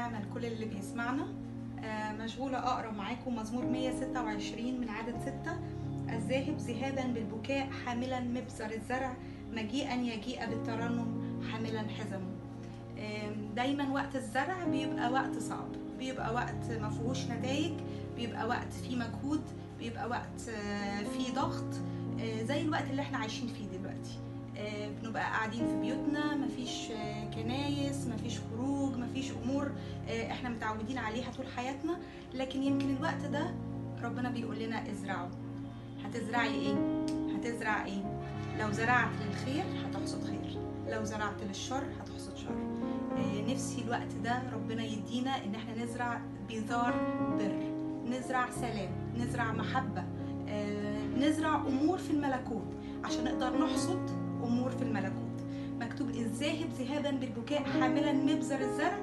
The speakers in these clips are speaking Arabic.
ونعمة لكل اللي بيسمعنا. آه، مشغولة أقرأ معاكم مزمور 126 من عدد 6 الذاهب ذهابا بالبكاء حاملا مبزر الزرع مجيئا يجيء بالترنم حاملا حزمه. آه، دايما وقت الزرع بيبقى وقت صعب بيبقى وقت ما فيهوش نتائج بيبقى وقت فيه مجهود بيبقى وقت آه، فيه ضغط زي الوقت اللي إحنا عايشين فيه دلوقتي. بنبقى قاعدين في بيوتنا مفيش آه، كنايس مفيش خروج مفيش أمور آه، إحنا متعودين عليها طول حياتنا. لكن يمكن الوقت ده ربنا بيقول لنا ازرعوا هتزرعي إيه؟ هتزرع إيه؟ لو زرعت للخير هتحصد خير. لو زرعت للشر هتحصد شر. آه، نفسي الوقت ده ربنا يدينا إن إحنا نزرع بذار بر نزرع سلام نزرع محبة آه، نزرع أمور في الملكوت عشان نقدر نحصد أمور الذاهب ذهابا بالبكاء حاملا مبزر الزرع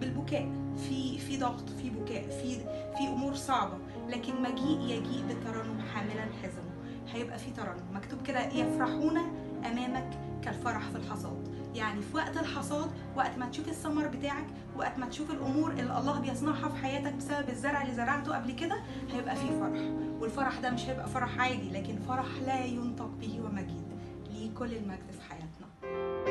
بالبكاء. في في ضغط في بكاء في في أمور صعبة لكن مجيء يجيء بالترنم حاملا حزمه. هيبقى في ترنم. مكتوب كده يفرحون أمامك كالفرح في الحصاد. يعني في وقت الحصاد وقت ما تشوف الثمر بتاعك وقت ما تشوف الأمور اللي الله بيصنعها في حياتك بسبب الزرع اللي زرعته قبل كده هيبقى في فرح. والفرح ده مش هيبقى فرح عادي لكن فرح لا ينطق به ومجيد ليه كل المجد في حياتنا.